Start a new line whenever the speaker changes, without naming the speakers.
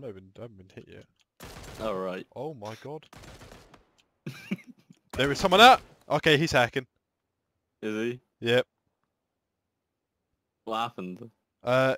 I'm not even, I haven't been hit yet.
All right.
Oh my god. there is someone out! Okay, he's hacking.
Is he?
Yep.
What happened?
Uh,